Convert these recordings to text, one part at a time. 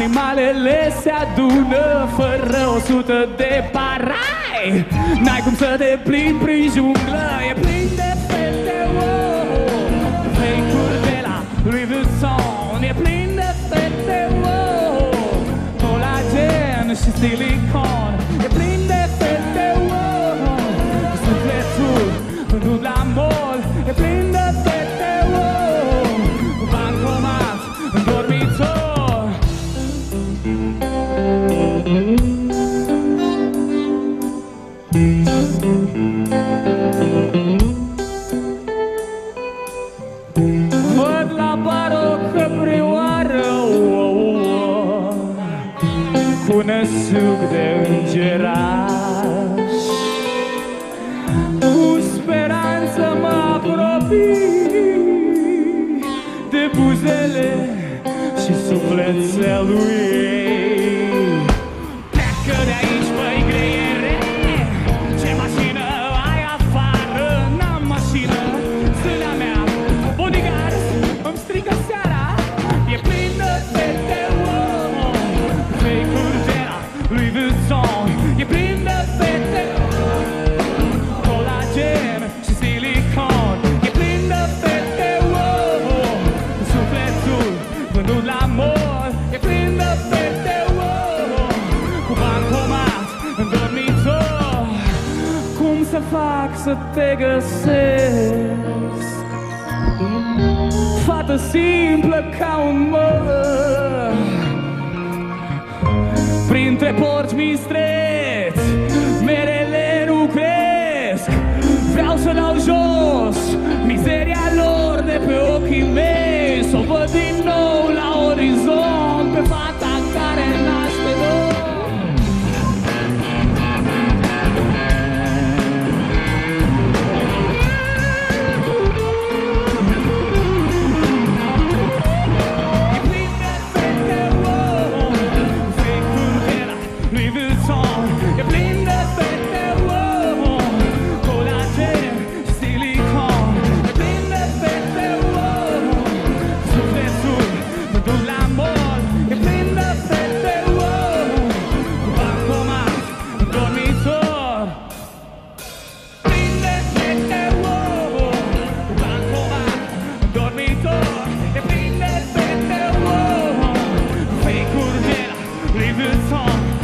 Animalele se adună fără o sută de parai. N-ai cum să te plimbi prin junglă Colagen și silicon E plin de fete, wow Sufletul vândut la mall E plin de fete, wow Bancomat în dormitor Văd îngeraș. Cu speranță mă apropii De buzele și sufletelul ei Sufletul vândut la mall E plin de fete, wow Cu bancomat în dormitor Cum să fac să te găsesc? Fată simplă ca un măr. Printre porci mi song.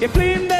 You blame